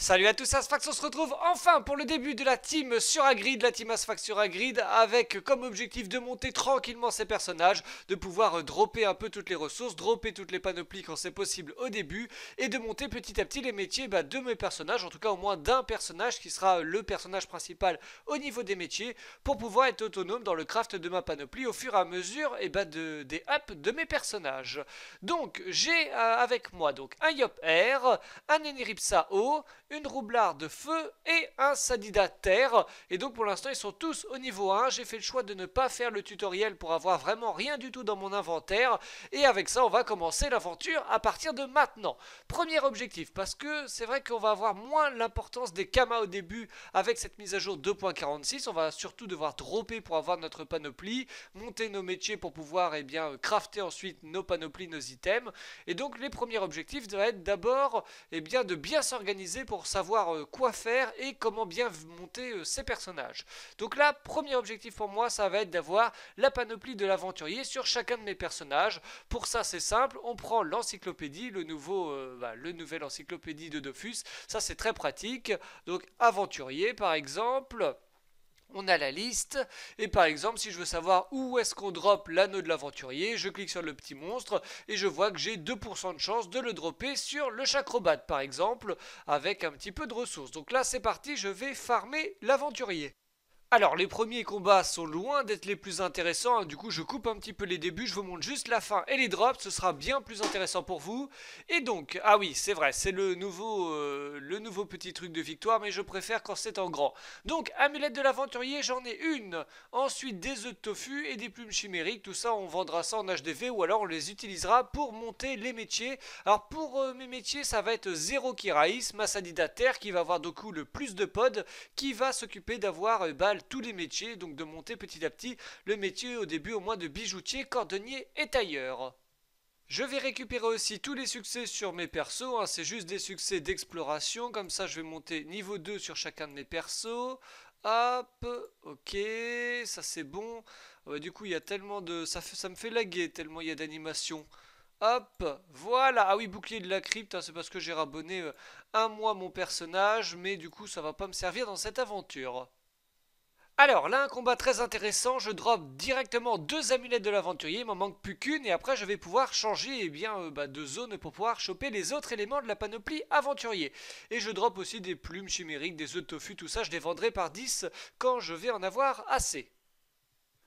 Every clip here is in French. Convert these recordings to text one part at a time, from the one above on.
Salut à tous, Asfax, on se retrouve enfin pour le début de la team sur Agrid, la team Asfax sur Agrid, avec comme objectif de monter tranquillement ses personnages, de pouvoir dropper un peu toutes les ressources, dropper toutes les panoplies quand c'est possible au début, et de monter petit à petit les métiers bah, de mes personnages, en tout cas au moins d'un personnage qui sera le personnage principal au niveau des métiers, pour pouvoir être autonome dans le craft de ma panoplie au fur et à mesure bah, de, des ups de mes personnages. Donc j'ai euh, avec moi donc un Yop R, un Eniripsa O, une roublarde de feu et un sadida terre. Et donc pour l'instant ils sont tous au niveau 1. J'ai fait le choix de ne pas faire le tutoriel pour avoir vraiment rien du tout dans mon inventaire. Et avec ça on va commencer l'aventure à partir de maintenant. Premier objectif parce que c'est vrai qu'on va avoir moins l'importance des kamas au début avec cette mise à jour 2.46. On va surtout devoir dropper pour avoir notre panoplie, monter nos métiers pour pouvoir eh bien, crafter ensuite nos panoplies, nos items. Et donc les premiers objectifs devraient être d'abord eh bien, de bien s'organiser pour savoir euh, quoi faire et comment bien monter euh, ses personnages. Donc là, premier objectif pour moi, ça va être d'avoir la panoplie de l'aventurier sur chacun de mes personnages. Pour ça, c'est simple, on prend l'encyclopédie, le nouveau, euh, bah, le nouvel encyclopédie de Dofus. Ça, c'est très pratique. Donc aventurier, par exemple on a la liste, et par exemple si je veux savoir où est-ce qu'on drop l'anneau de l'aventurier, je clique sur le petit monstre et je vois que j'ai 2% de chance de le dropper sur le chacrobat par exemple, avec un petit peu de ressources. Donc là c'est parti, je vais farmer l'aventurier. Alors, les premiers combats sont loin d'être les plus intéressants, hein. du coup je coupe un petit peu les débuts, je vous montre juste la fin et les drops, ce sera bien plus intéressant pour vous. Et donc, ah oui, c'est vrai, c'est le nouveau euh, le nouveau petit truc de victoire, mais je préfère quand c'est en grand. Donc, amulette de l'aventurier, j'en ai une. Ensuite, des œufs de tofu et des plumes chimériques, tout ça on vendra ça en HDV ou alors on les utilisera pour monter les métiers. Alors pour euh, mes métiers, ça va être Zero Kiraïs, Massadida Terre, qui va avoir du coup le plus de pods, qui va s'occuper d'avoir euh, bah, tous les métiers, donc de monter petit à petit le métier au début au moins de bijoutier, cordonnier et tailleur. Je vais récupérer aussi tous les succès sur mes persos, hein. c'est juste des succès d'exploration, comme ça je vais monter niveau 2 sur chacun de mes persos. Hop, ok, ça c'est bon. du coup il y a tellement de... Ça, ça me fait laguer tellement il y a d'animation. Hop, voilà. Ah oui, bouclier de la crypte, hein, c'est parce que j'ai rabonné euh, un mois mon personnage, mais du coup ça va pas me servir dans cette aventure. Alors là un combat très intéressant, je drop directement deux amulettes de l'aventurier, il m'en manque plus qu'une et après je vais pouvoir changer eh bien, euh, bah, de zone pour pouvoir choper les autres éléments de la panoplie aventurier. Et je drop aussi des plumes chimériques, des œufs de tofu, tout ça je les vendrai par 10 quand je vais en avoir assez.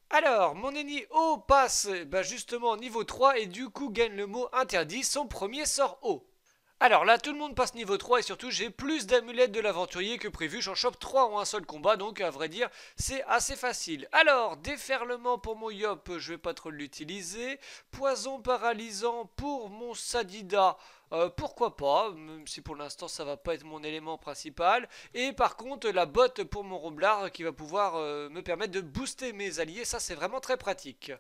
Alors, mon ennemi haut passe bah, justement niveau 3 et du coup gagne le mot interdit, son premier sort haut. Alors là, tout le monde passe niveau 3 et surtout, j'ai plus d'amulettes de l'aventurier que prévu. J'en chope 3 en un seul combat, donc à vrai dire, c'est assez facile. Alors, déferlement pour mon Yop, je vais pas trop l'utiliser. Poison paralysant pour mon Sadida. Euh, pourquoi pas, même si pour l'instant ça va pas être mon élément principal. Et par contre la botte pour mon roublard qui va pouvoir euh, me permettre de booster mes alliés, ça c'est vraiment très pratique.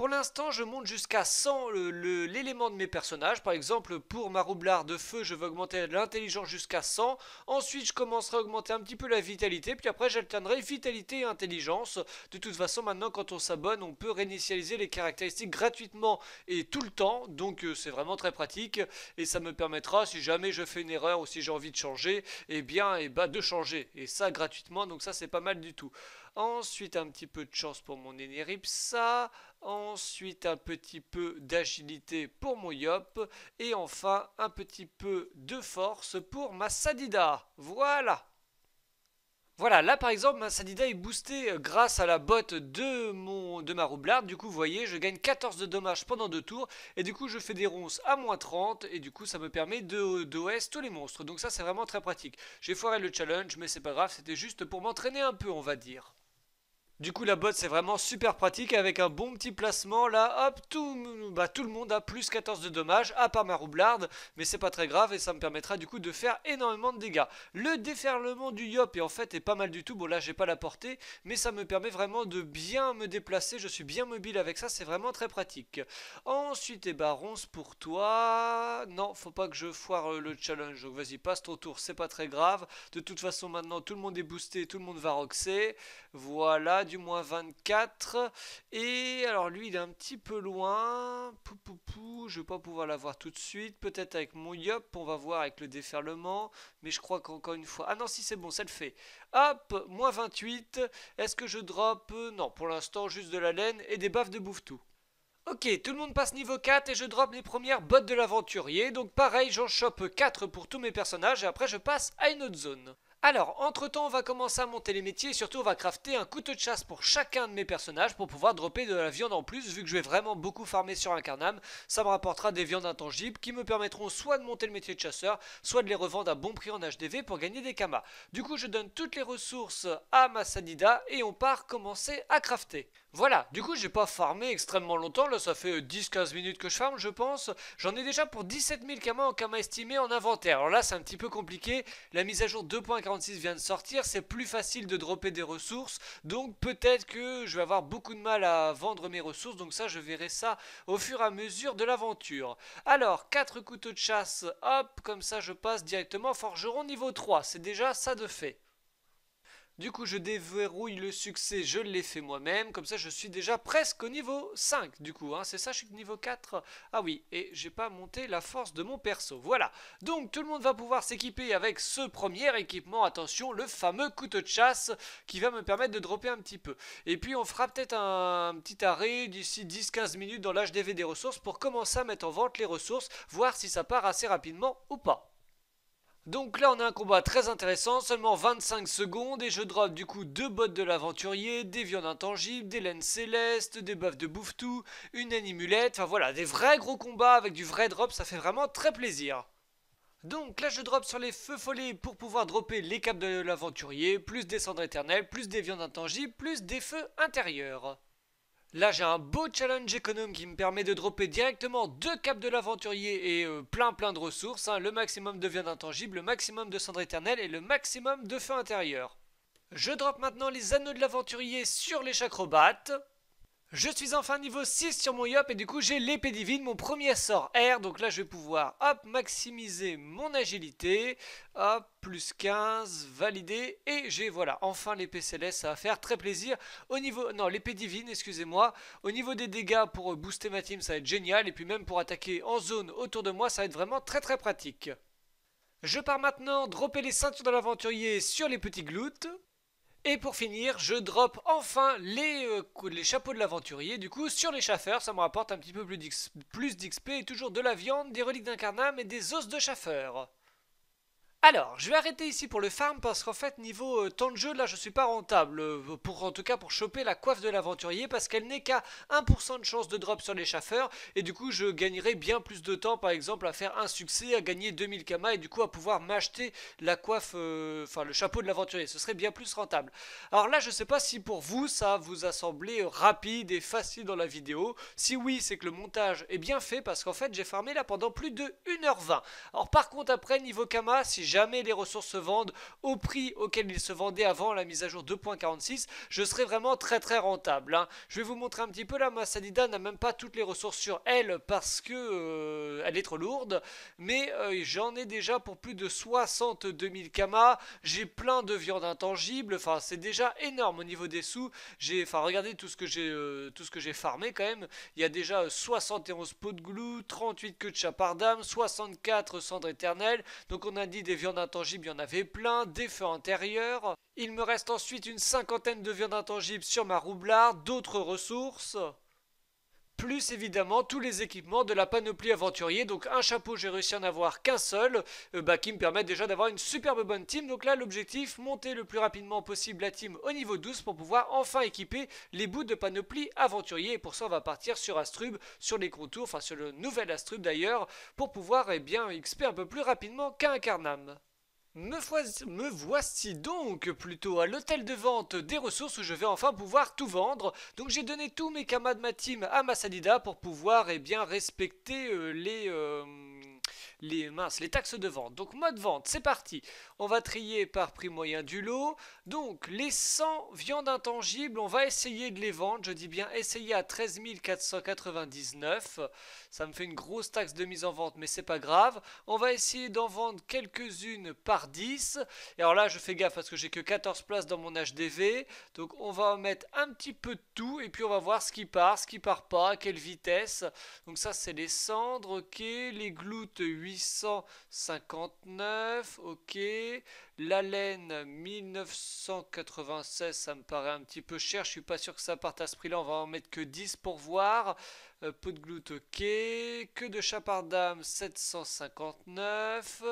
Pour l'instant, je monte jusqu'à 100 l'élément de mes personnages. Par exemple, pour ma roublard de feu, je vais augmenter l'intelligence jusqu'à 100. Ensuite, je commencerai à augmenter un petit peu la vitalité. Puis après, j'alternerai vitalité et intelligence. De toute façon, maintenant, quand on s'abonne, on peut réinitialiser les caractéristiques gratuitement et tout le temps. Donc, euh, c'est vraiment très pratique. Et ça me permettra, si jamais je fais une erreur ou si j'ai envie de changer, eh bien, eh ben, de changer. Et ça, gratuitement. Donc ça, c'est pas mal du tout. Ensuite, un petit peu de chance pour mon Eneripsa. Ensuite, un petit peu d'agilité pour mon Yop. Et enfin, un petit peu de force pour ma Sadida. Voilà voilà, là par exemple, ma Sadida est boostée euh, grâce à la botte de, mon, de ma roublarde. Du coup, vous voyez, je gagne 14 de dommages pendant deux tours. Et du coup, je fais des ronces à moins 30. Et du coup, ça me permet de d'OS tous les monstres. Donc ça, c'est vraiment très pratique. J'ai foiré le challenge, mais c'est pas grave. C'était juste pour m'entraîner un peu, on va dire. Du coup, la botte, c'est vraiment super pratique avec un bon petit placement. Là, hop, tout, bah, le monde a plus 14 de dommages, à part ma roublarde. Mais c'est pas très grave et ça me permettra du coup de faire énormément de dégâts. Le déferlement du Yop est en fait est pas mal du tout. Bon, là, j'ai pas la portée, mais ça me permet vraiment de bien me déplacer. Je suis bien mobile avec ça, c'est vraiment très pratique. Ensuite, et eh bah, pour toi. Non, faut pas que je foire euh, le challenge. Donc, vas-y, passe ton tour, c'est pas très grave. De toute façon, maintenant, tout le monde est boosté, tout le monde va roxer. Voilà du moins 24. Et alors lui, il est un petit peu loin. Pou, pou, pou. Je vais pas pouvoir l'avoir tout de suite. Peut-être avec mon yop, on va voir avec le déferlement. Mais je crois qu'encore une fois... Ah non, si c'est bon, ça le fait. Hop, moins 28. Est-ce que je drop? Non, pour l'instant, juste de la laine et des baffes de bouffe-tout. Ok, tout le monde passe niveau 4 et je drop mes premières bottes de l'aventurier. Donc pareil, j'en chope 4 pour tous mes personnages et après je passe à une autre zone. Alors, entre temps, on va commencer à monter les métiers et surtout on va crafter un couteau de chasse pour chacun de mes personnages pour pouvoir dropper de la viande en plus. Vu que je vais vraiment beaucoup farmer sur un carnam, ça me rapportera des viandes intangibles qui me permettront soit de monter le métier de chasseur, soit de les revendre à bon prix en HDV pour gagner des kamas. Du coup, je donne toutes les ressources à ma Sanida et on part commencer à crafter. Voilà, du coup j'ai pas farmé extrêmement longtemps, là ça fait 10-15 minutes que je farme je pense. J'en ai déjà pour 17 000 kamas en kama estimé en inventaire. Alors là c'est un petit peu compliqué, la mise à jour 2.46 vient de sortir, c'est plus facile de dropper des ressources. Donc peut-être que je vais avoir beaucoup de mal à vendre mes ressources, donc ça je verrai ça au fur et à mesure de l'aventure. Alors, 4 couteaux de chasse, hop, comme ça je passe directement forgeron niveau 3, c'est déjà ça de fait. Du coup, je déverrouille le succès, je l'ai fait moi-même. Comme ça, je suis déjà presque au niveau 5, du coup. Hein. C'est ça, je suis niveau 4 Ah oui, et j'ai pas monté la force de mon perso. Voilà. Donc, tout le monde va pouvoir s'équiper avec ce premier équipement. Attention, le fameux couteau de chasse qui va me permettre de dropper un petit peu. Et puis, on fera peut-être un petit arrêt d'ici 10-15 minutes dans l'HDV des ressources pour commencer à mettre en vente les ressources, voir si ça part assez rapidement ou pas. Donc là on a un combat très intéressant, seulement 25 secondes et je drop du coup deux bottes de l'aventurier, des viandes intangibles, des laines célestes, des buffs de bouffe-tout, une animulette, enfin voilà, des vrais gros combats avec du vrai drop, ça fait vraiment très plaisir. Donc là je drop sur les feux follets pour pouvoir dropper les capes de l'aventurier, plus des cendres éternelles, plus des viandes intangibles, plus des feux intérieurs. Là, j'ai un beau challenge économe qui me permet de dropper directement deux capes de l'aventurier et euh, plein plein de ressources. Hein. le maximum de viande intangible, le maximum de cendres éternelles et le maximum de feu intérieur. Je drop maintenant les anneaux de l'aventurier sur les chacrobates. Je suis enfin niveau 6 sur mon yop et du coup j'ai l'épée divine, mon premier sort R. Donc là je vais pouvoir hop maximiser mon agilité. Hop, plus 15, valider. Et j'ai voilà, enfin l'épée céleste, ça va faire très plaisir. Au niveau, non l'épée divine, excusez-moi. Au niveau des dégâts pour booster ma team ça va être génial. Et puis même pour attaquer en zone autour de moi ça va être vraiment très très pratique. Je pars maintenant dropper les ceintures de l'aventurier sur les petits gloutes. Et pour finir, je drop enfin les, euh, les chapeaux de l'aventurier. Du coup, sur les chaffeurs, ça me rapporte un petit peu plus d'XP et toujours de la viande, des reliques d'incarnam et des os de chaffeur. Alors, je vais arrêter ici pour le farm parce qu'en fait, niveau euh, temps de jeu, là, je suis pas rentable. Euh, pour, en tout cas, pour choper la coiffe de l'aventurier parce qu'elle n'est qu'à 1% de chance de drop sur les chaffeurs. Et du coup, je gagnerai bien plus de temps, par exemple, à faire un succès, à gagner 2000 kamas et du coup, à pouvoir m'acheter la coiffe, euh, enfin, le chapeau de l'aventurier. Ce serait bien plus rentable. Alors là, je sais pas si pour vous, ça vous a semblé rapide et facile dans la vidéo. Si oui, c'est que le montage est bien fait parce qu'en fait, j'ai farmé là pendant plus de 1h20. Alors par contre, après, niveau kama, si jamais les ressources se vendent au prix auquel ils se vendaient avant la mise à jour 2.46, je serai vraiment très très rentable. Hein. Je vais vous montrer un petit peu là, ma Sanida n'a même pas toutes les ressources sur elle parce que euh, elle est trop lourde, mais euh, j'en ai déjà pour plus de 62 000 kamas, j'ai plein de viande intangible, enfin c'est déjà énorme au niveau des sous, j'ai, enfin regardez tout ce que j'ai euh, tout ce que j'ai farmé quand même, il y a déjà 71 pots de glue, 38 queues de chapardam, 64 cendres éternelles, donc on a dit des viandes intangibles, il y en avait plein, des feux intérieurs. Il me reste ensuite une cinquantaine de viandes intangibles sur ma roublarde, d'autres ressources. Plus évidemment tous les équipements de la panoplie aventurier. Donc un chapeau, j'ai réussi à en avoir qu'un seul, euh, bah, qui me permet déjà d'avoir une superbe bonne team. Donc là, l'objectif, monter le plus rapidement possible la team au niveau 12 pour pouvoir enfin équiper les bouts de panoplie aventurier. Et pour ça, on va partir sur Astrub, sur les contours, enfin sur le nouvel Astrub d'ailleurs, pour pouvoir eh bien, XP un peu plus rapidement qu'un Incarnam. Me, voici donc plutôt à l'hôtel de vente des ressources où je vais enfin pouvoir tout vendre. Donc j'ai donné tous mes kamas de ma team à Massadida pour pouvoir eh bien, respecter euh, les, euh, les minces, les taxes de vente. Donc mode vente, c'est parti. On va trier par prix moyen du lot. Donc les 100 viandes intangibles, on va essayer de les vendre. Je dis bien essayer à 13 499. Ça me fait une grosse taxe de mise en vente, mais c'est pas grave. On va essayer d'en vendre quelques-unes par 10. Et alors là, je fais gaffe parce que j'ai que 14 places dans mon HDV. Donc on va mettre un petit peu de tout et puis on va voir ce qui part, ce qui part pas, à quelle vitesse. Donc ça, c'est les cendres, ok. Les gloutes 859, ok. La laine 1996, ça me paraît un petit peu cher. Je suis pas sûr que ça parte à ce prix-là. On va en mettre que 10 pour voir. Euh, de gloute, ok. Que de chapardame 759.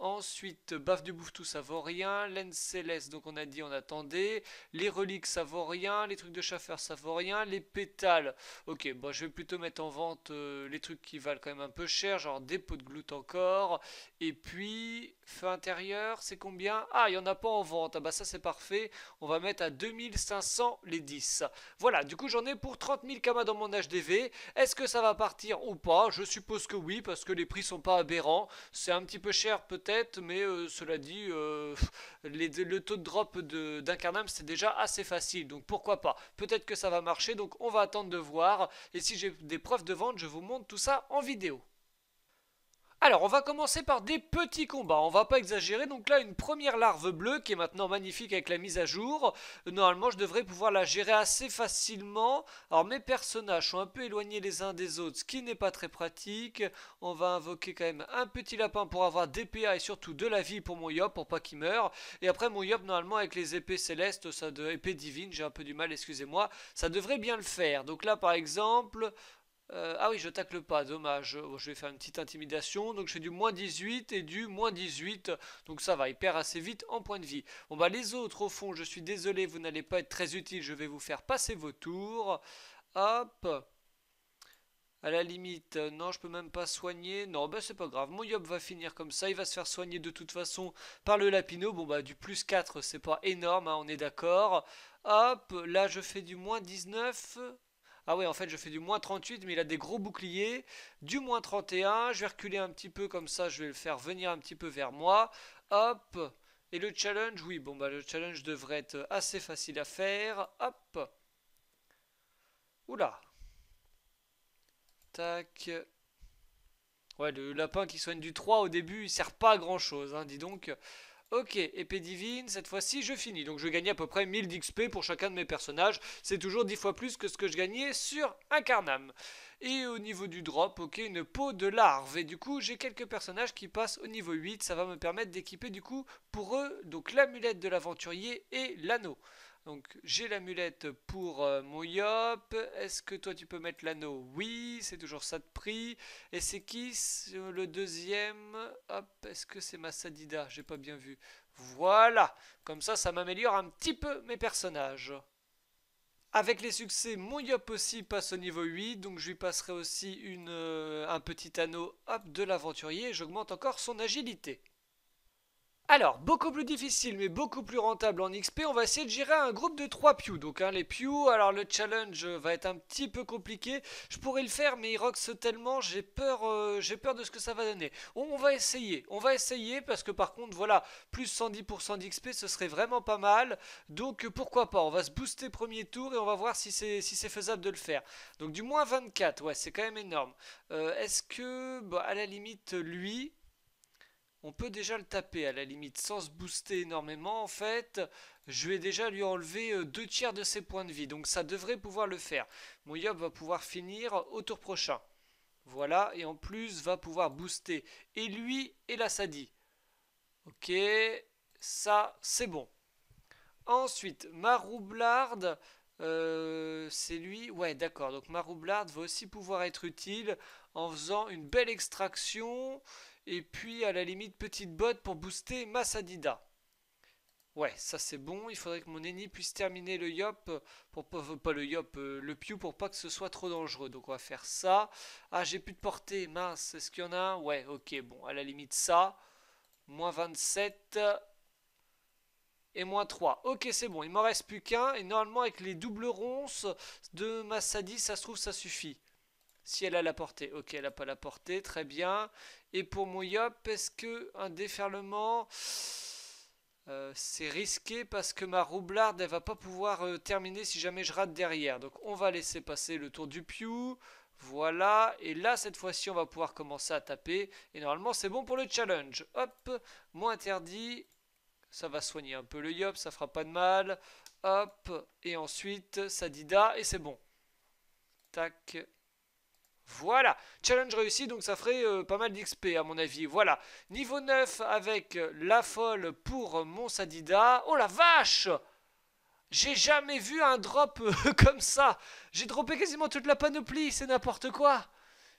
Ensuite, baffe du bouffe tout ça vaut rien. Laine céleste, donc on a dit on attendait. Les reliques ça vaut rien. Les trucs de chauffeur ça vaut rien. Les pétales, ok, bon je vais plutôt mettre en vente euh, les trucs qui valent quand même un peu cher, genre des pots de gloute encore. Et puis, feu intérieur, c'est combien? Ah, il n'y en a pas en vente. Ah bah ça c'est parfait. On va mettre à 2500 les 10. Voilà, du coup j'en ai pour 30 000 kamas dans mon HDV. Est-ce que ça va partir ou pas? Je suppose que oui, parce que les prix sont pas aberrants. C'est un petit peu cher peut-être mais euh, cela dit, euh, le taux de drop d'un Carnam c'est déjà assez facile, donc pourquoi pas? Peut-être que ça va marcher, donc on va attendre de voir, et si j'ai des preuves de vente, je vous montre tout ça en vidéo. Alors, on va commencer par des petits combats. On va pas exagérer. Donc là, une première larve bleue qui est maintenant magnifique avec la mise à jour. Normalement, je devrais pouvoir la gérer assez facilement. Alors, mes personnages sont un peu éloignés les uns des autres, ce qui n'est pas très pratique. On va invoquer quand même un petit lapin pour avoir des PA et surtout de la vie pour mon Yop pour pas qu'il meure. Et après, mon Yop, normalement, avec les épées célestes, ça de épée divine, j'ai un peu du mal, excusez-moi, ça devrait bien le faire. Donc là, par exemple, euh, ah oui, je tacle pas, dommage. je vais faire une petite intimidation. Donc je fais du moins 18 et du moins 18. Donc ça va, il perd assez vite en point de vie. Bon bah les autres, au fond, je suis désolé, vous n'allez pas être très utile. Je vais vous faire passer vos tours. Hop. À la limite, euh, non, je peux même pas soigner. Non, bah c'est pas grave. Mon Yop va finir comme ça. Il va se faire soigner de toute façon par le Lapino. Bon bah du plus 4, c'est pas énorme, hein, on est d'accord. Hop, là je fais du moins 19. Ah ouais, en fait, je fais du moins 38, mais il a des gros boucliers. Du moins 31. Je vais reculer un petit peu comme ça. Je vais le faire venir un petit peu vers moi. Hop. Et le challenge, oui, bon, bah le challenge devrait être assez facile à faire. Hop. Oula. Tac. Ouais, le lapin qui soigne du 3 au début, il sert pas à grand chose, hein, dis donc. Ok, épée divine, cette fois-ci je finis. Donc je gagne à peu près 1000 d'XP pour chacun de mes personnages. C'est toujours 10 fois plus que ce que je gagnais sur un Carnam. Et au niveau du drop, ok, une peau de larve. Et du coup, j'ai quelques personnages qui passent au niveau 8. Ça va me permettre d'équiper du coup pour eux donc l'amulette de l'aventurier et l'anneau. Donc j'ai l'amulette pour euh, mon Yop. Est-ce que toi tu peux mettre l'anneau? Oui, c'est toujours ça de prix. Et c'est qui le deuxième? Hop, est-ce que c'est ma Sadida? J'ai pas bien vu. Voilà, comme ça ça m'améliore un petit peu mes personnages. Avec les succès, mon Yop aussi passe au niveau 8, donc je lui passerai aussi euh, un petit anneau hop, de l'aventurier j'augmente encore son agilité. Alors, beaucoup plus difficile mais beaucoup plus rentable en XP, on va essayer de gérer un groupe de 3 Pew. Donc hein, les Pew, alors le challenge va être un petit peu compliqué. Je pourrais le faire mais il roxe tellement, j'ai peur, euh, peur de ce que ça va donner. On, va essayer, on va essayer parce que par contre voilà, plus 110% d'XP ce serait vraiment pas mal. Donc pourquoi pas, on va se booster premier tour et on va voir si c'est si faisable de le faire. Donc du moins 24, ouais c'est quand même énorme. Euh, est-ce que, bah, à la limite lui on peut déjà le taper à la limite sans se booster énormément en fait. Je vais déjà lui enlever euh, deux tiers de ses points de vie, donc ça devrait pouvoir le faire. Mon Yob va pouvoir finir au tour prochain. Voilà, et en plus va pouvoir booster et lui et la Sadi. Ok, ça c'est bon. Ensuite, Maroublard, euh, c'est lui. Ouais, d'accord. Donc Maroublard va aussi pouvoir être utile en faisant une belle extraction et puis à la limite petite botte pour booster Massadida. Ouais, ça c'est bon. Il faudrait que mon ennemi puisse terminer le yop, pour pas, le yop, euh, le pew pour pas que ce soit trop dangereux. Donc on va faire ça. Ah, j'ai plus de portée, mince. Est-ce qu'il y en a un? Ouais, ok, bon, à la limite ça. Moins 27 et moins 3. Ok, c'est bon, il m'en reste plus qu'un. Et normalement, avec les doubles ronces de Massadi, ça se trouve, ça suffit. Si elle a la portée. Ok, elle n'a pas la portée, très bien. Et pour mon Yop, est-ce que un déferlement... Euh, c'est risqué parce que ma roublarde elle va pas pouvoir euh, terminer si jamais je rate derrière. Donc on va laisser passer le tour du Pew. Voilà, et là cette fois-ci on va pouvoir commencer à taper. Et normalement c'est bon pour le challenge. Hop, moins interdit. Ça va soigner un peu le yop, ça fera pas de mal. Hop, et ensuite Sadida, et c'est bon. Tac. Voilà, challenge réussi, donc ça ferait euh, pas mal d'XP à mon avis. Voilà, niveau 9 avec la folle pour mon Sadida. Oh la vache J'ai jamais vu un drop euh, comme ça. J'ai droppé quasiment toute la panoplie, c'est n'importe quoi.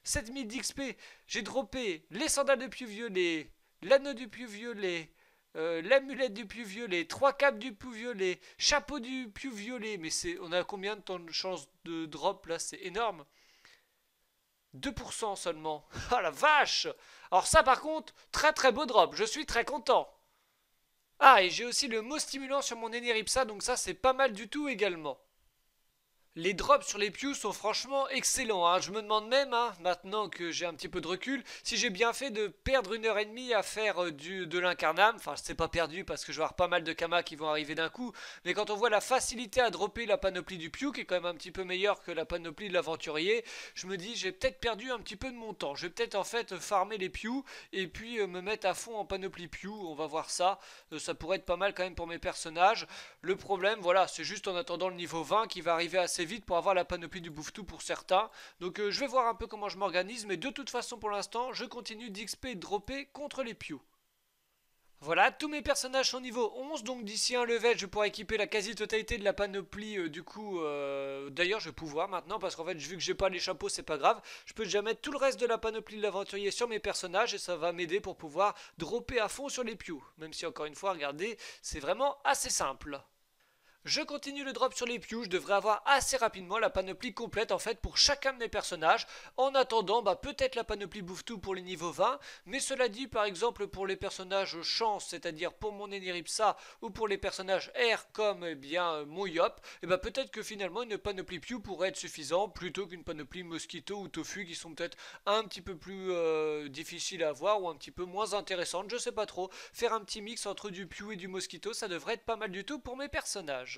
7000 d'XP, j'ai droppé les sandales de pieu violet, l'anneau du pieu violet, euh, l'amulette du pieu violet, trois capes du pieu violet, chapeau du pieu violet. Mais c'est, on a combien de temps de chance de drop là? C'est énorme. 2% seulement. Ah la vache Alors ça par contre, très très beau drop, je suis très content. Ah et j'ai aussi le mot stimulant sur mon Eneripsa, donc ça c'est pas mal du tout également. Les drops sur les Pew sont franchement excellents. Hein. Je me demande même, hein, maintenant que j'ai un petit peu de recul, si j'ai bien fait de perdre une heure et demie à faire euh, du, de l'incarnam. Enfin, c'est pas perdu parce que je vais avoir pas mal de kamas qui vont arriver d'un coup. Mais quand on voit la facilité à dropper la panoplie du Pew, qui est quand même un petit peu meilleure que la panoplie de l'aventurier, je me dis j'ai peut-être perdu un petit peu de mon temps. Je vais peut-être en fait farmer les Pew et puis euh, me mettre à fond en panoplie Pew. On va voir ça. Euh, ça pourrait être pas mal quand même pour mes personnages. Le problème, voilà, c'est juste en attendant le niveau 20 qui va arriver assez vite pour avoir la panoplie du bouffe-tout pour certains. Donc euh, je vais voir un peu comment je m'organise, mais de toute façon pour l'instant, je continue d'XP dropper contre les Pew. Voilà, tous mes personnages sont niveau 11, donc d'ici un level, je pourrai équiper la quasi-totalité de la panoplie. Euh, du coup, euh, d'ailleurs, je vais pouvoir maintenant, parce qu'en fait, vu que j'ai pas les chapeaux, c'est pas grave. Je peux déjà mettre tout le reste de la panoplie de l'aventurier sur mes personnages, et ça va m'aider pour pouvoir dropper à fond sur les Pew. Même si, encore une fois, regardez, c'est vraiment assez simple. Je continue le drop sur les Pew, je devrais avoir assez rapidement la panoplie complète en fait pour chacun de mes personnages. En attendant, bah, peut-être la panoplie bouffe tout pour les niveaux 20, mais cela dit par exemple pour les personnages chance, c'est-à-dire pour mon Eniripsa ou pour les personnages R comme eh bien mon Yop, eh bah peut-être que finalement une panoplie Pew pourrait être suffisant plutôt qu'une panoplie Mosquito ou Tofu qui sont peut-être un petit peu plus euh, difficiles à avoir ou un petit peu moins intéressantes, je sais pas trop. Faire un petit mix entre du Pew et du Mosquito, ça devrait être pas mal du tout pour mes personnages.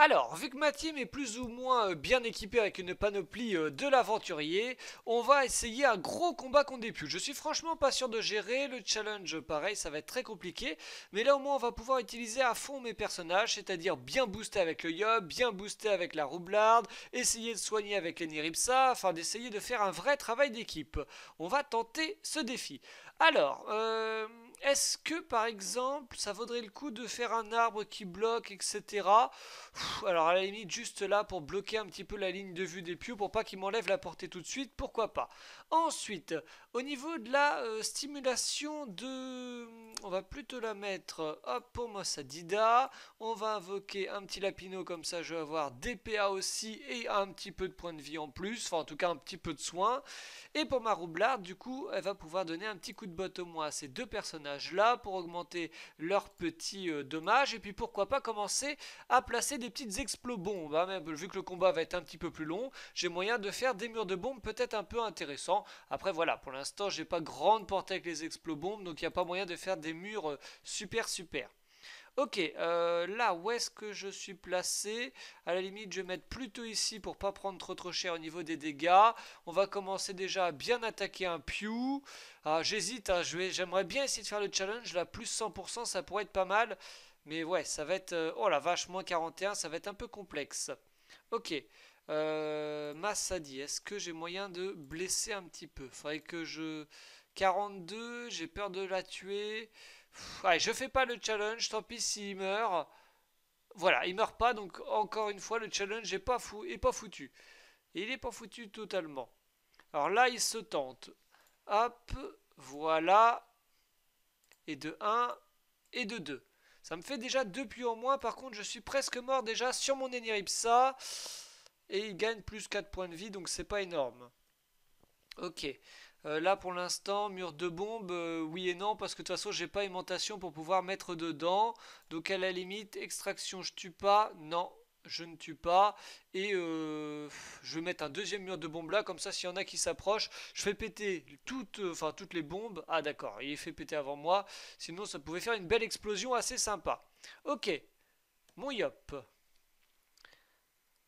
Alors, vu que ma team est plus ou moins euh, bien équipée avec une panoplie euh, de l'aventurier, on va essayer un gros combat contre des Je suis franchement pas sûr de gérer, le challenge pareil, ça va être très compliqué, mais là au moins on va pouvoir utiliser à fond mes personnages, c'est-à-dire bien booster avec le Yob, bien booster avec la Roublarde, essayer de soigner avec les Niripsa, afin d'essayer de faire un vrai travail d'équipe. On va tenter ce défi. Alors, euh est-ce que par exemple ça vaudrait le coup de faire un arbre qui bloque, etc. alors à la limite juste là pour bloquer un petit peu la ligne de vue des pieux pour pas qu'il m'enlève la portée tout de suite, pourquoi pas? Ensuite, au niveau de la euh, stimulation de... On va plutôt la mettre, hop, pour moi ça Dida. On va invoquer un petit lapino comme ça, je vais avoir des PA aussi et un petit peu de points de vie en plus, enfin en tout cas un petit peu de soin. Et pour ma roublarde, du coup, elle va pouvoir donner un petit coup de botte au moins à ces deux personnages là pour augmenter leurs petits euh, dommages. Et puis pourquoi pas commencer à placer des petites explobombes. Hein, même, vu que le combat va être un petit peu plus long, j'ai moyen de faire des murs de bombes peut-être un peu intéressants. Après voilà, pour l'instant j'ai pas grande portée avec les explobombes, donc il n'y a pas moyen de faire des murs euh, super super. Ok, euh, là où est-ce que je suis placé? À la limite, je vais mettre plutôt ici pour pas prendre trop trop cher au niveau des dégâts. On va commencer déjà à bien attaquer un Pew. Ah, J'hésite, hein, j'aimerais bien essayer de faire le challenge. Là, plus 100%, ça pourrait être pas mal. Mais ouais, ça va être... Euh, oh la vache, moins 41, ça va être un peu complexe. Ok, euh, Massadi, est-ce que j'ai moyen de blesser un petit peu? Faudrait que je... 42, j'ai peur de la tuer. Allez, je fais pas le challenge, tant pis s'il meurt. Voilà, il meurt pas, donc encore une fois, le challenge est pas, fou, est pas foutu. Il est pas foutu totalement. Alors là, il se tente. Hop, voilà. Et de 1 et de 2. Ça me fait déjà 2 plus en moins. Par contre, je suis presque mort déjà sur mon Eniripsa. Et il gagne plus 4 points de vie, donc c'est pas énorme. Ok. Euh, là pour l'instant, mur de bombe, euh, oui et non, parce que de toute façon j'ai pas aimantation pour pouvoir mettre dedans. Donc à la limite, extraction je tue pas, non, je ne tue pas. Et euh, je vais mettre un deuxième mur de bombes là, comme ça s'il y en a qui s'approchent, je fais péter toutes, enfin, toutes les bombes. Ah d'accord, il est fait péter avant moi, sinon ça pouvait faire une belle explosion assez sympa. Ok, mon yop.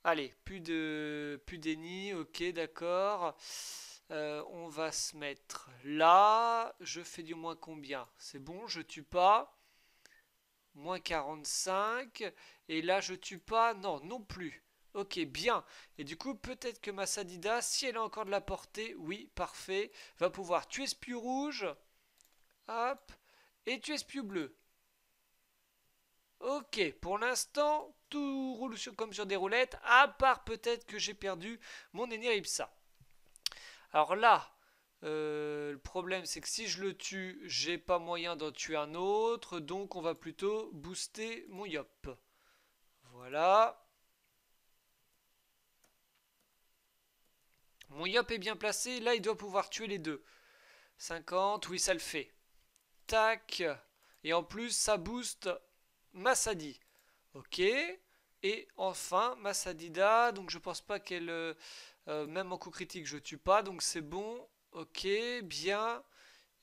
Allez, plus de plus d'ennemis, ok d'accord. Euh, on va se mettre là. Je fais du moins combien C'est bon, je tue pas. Moins 45. Et là, je tue pas. Non, non plus. Ok, bien. Et du coup, peut-être que ma Sadida, si elle a encore de la portée, oui, parfait, va pouvoir tuer ce pieu rouge. Hop. Et tuer ce pieu bleu. Ok, pour l'instant, tout roule comme sur des roulettes, à part peut-être que j'ai perdu mon Eneripsa. Alors là, euh, le problème c'est que si je le tue, j'ai pas moyen d'en tuer un autre, donc on va plutôt booster mon Yop. Voilà. Mon Yop est bien placé, là il doit pouvoir tuer les deux. 50, oui ça le fait. Tac. Et en plus ça booste Masadi. Ok. Et enfin Masadida, donc je pense pas qu'elle... Euh, même en coup critique, je tue pas, donc c'est bon. Ok, bien.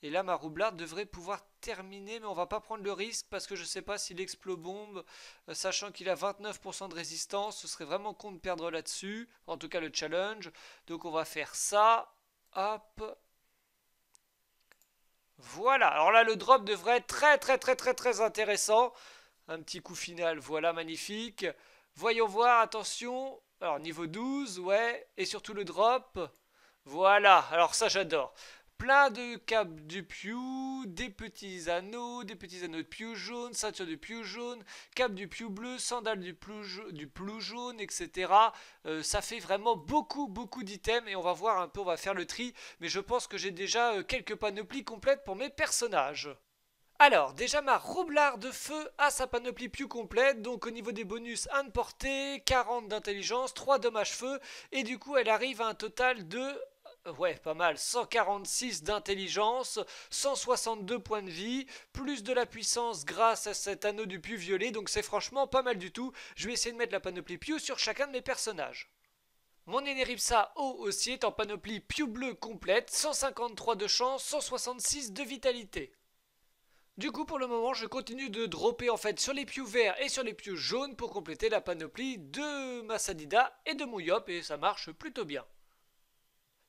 Et là, ma roublarde devrait pouvoir terminer, mais on va pas prendre le risque parce que je sais pas s'il explose-bombe, euh, sachant qu'il a 29% de résistance, ce serait vraiment con de perdre là-dessus. En tout cas, le challenge. Donc on va faire ça. Hop. Voilà. Alors là, le drop devrait être très très très très très intéressant. Un petit coup final, voilà, magnifique. Voyons voir, attention. Alors, niveau 12, ouais. Et surtout le drop. Voilà, alors ça j'adore. Plein de câbles du Pew, des petits anneaux, des petits anneaux de Pew jaune, ceinture du Pew jaune, câble du Pew bleu, sandales du Pew, du jaune, etc. Euh, ça fait vraiment beaucoup, beaucoup d'items et on va voir un peu, on va faire le tri. Mais je pense que j'ai déjà euh, quelques panoplies complètes pour mes personnages. Alors, déjà ma roublard de feu a sa panoplie plus complète, donc au niveau des bonus 1 de portée, 40 d'intelligence, 3 dommages feu, et du coup elle arrive à un total de... Ouais, pas mal, 146 d'intelligence, 162 points de vie, plus de la puissance grâce à cet anneau du puits violet, donc c'est franchement pas mal du tout. Je vais essayer de mettre la panoplie Pew sur chacun de mes personnages. Mon Eneripsa O aussi est en panoplie Pew bleu complète, 153 de chance, 166 de vitalité. Du coup, pour le moment, je continue de dropper en fait sur les pieux verts et sur les pieux jaunes pour compléter la panoplie de ma Sadida et de mon Yop et ça marche plutôt bien.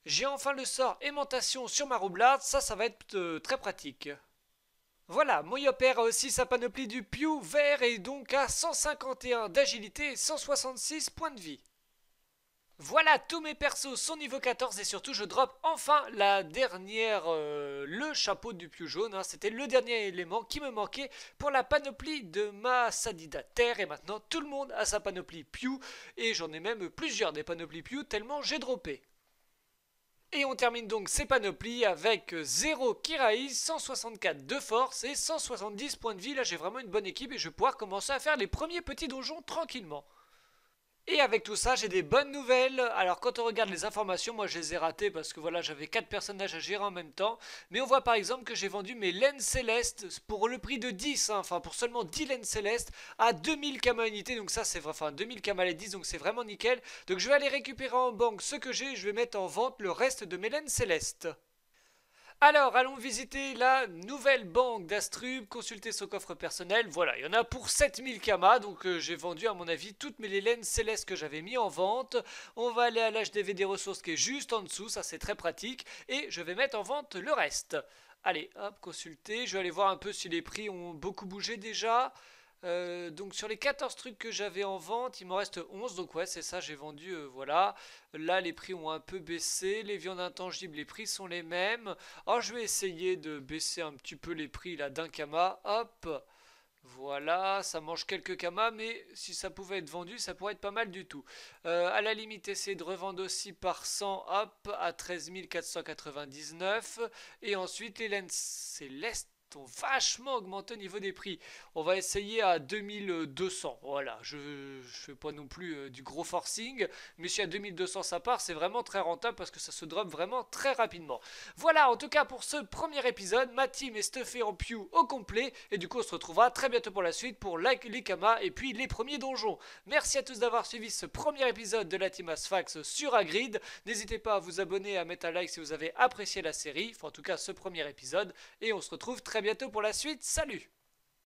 J'ai enfin le sort aimantation sur ma roublarde, ça, ça va être euh, très pratique. Voilà, mon a aussi sa panoplie du pieu vert et donc à 151 d'agilité et 166 points de vie. Voilà, tous mes persos sont niveau 14 et surtout je drop enfin la dernière, euh, le chapeau du pieu jaune. Hein. C'était le dernier élément qui me manquait pour la panoplie de ma Sadida Terre. Et maintenant tout le monde a sa panoplie Pew et j'en ai même plusieurs des panoplies Pew tellement j'ai droppé. Et on termine donc ces panoplies avec 0 Kiraïs, 164 de force et 170 points de vie. Là j'ai vraiment une bonne équipe et je vais pouvoir commencer à faire les premiers petits donjons tranquillement. Et avec tout ça, j'ai des bonnes nouvelles. Alors quand on regarde les informations, moi je les ai ratées parce que voilà, j'avais 4 personnages à gérer en même temps. Mais on voit par exemple que j'ai vendu mes laines célestes pour le prix de 10, hein. enfin pour seulement 10 laines célestes à 2000 kamas unité. Donc ça c'est enfin 2000 kamas les 10, donc c'est vraiment nickel. Donc je vais aller récupérer en banque ce que j'ai et je vais mettre en vente le reste de mes laines célestes. Alors, allons visiter la nouvelle banque d'Astrub, consulter son coffre personnel. Voilà, il y en a pour 7000 kamas, donc euh, j'ai vendu à mon avis toutes mes laines célestes que j'avais mis en vente. On va aller à l'HDV des ressources qui est juste en dessous, ça c'est très pratique. Et je vais mettre en vente le reste. Allez, hop, consulter. Je vais aller voir un peu si les prix ont beaucoup bougé déjà. Euh, donc sur les 14 trucs que j'avais en vente, il m'en reste 11. Donc ouais, c'est ça, j'ai vendu, euh, voilà. Là, les prix ont un peu baissé. Les viandes intangibles, les prix sont les mêmes. Oh, je vais essayer de baisser un petit peu les prix là d'un kama. Hop. Voilà, ça mange quelques kamas, mais si ça pouvait être vendu, ça pourrait être pas mal du tout. Euh, à la limite, essayer de revendre aussi par 100, hop, à 13 499. Et ensuite, les laines célestes ont vachement augmenté au niveau des prix. On va essayer à 2200. Voilà, je ne fais pas non plus euh, du gros forcing, mais si à 2200 ça part, c'est vraiment très rentable parce que ça se drop vraiment très rapidement. Voilà, en tout cas pour ce premier épisode, ma team est stuffée en Pew au complet, et du coup on se retrouvera très bientôt pour la suite pour like, les et puis les premiers donjons. Merci à tous d'avoir suivi ce premier épisode de la team Asfax sur Agrid. N'hésitez pas à vous abonner, à mettre un like si vous avez apprécié la série, enfin en tout cas ce premier épisode, et on se retrouve bientôt pour la suite. Salut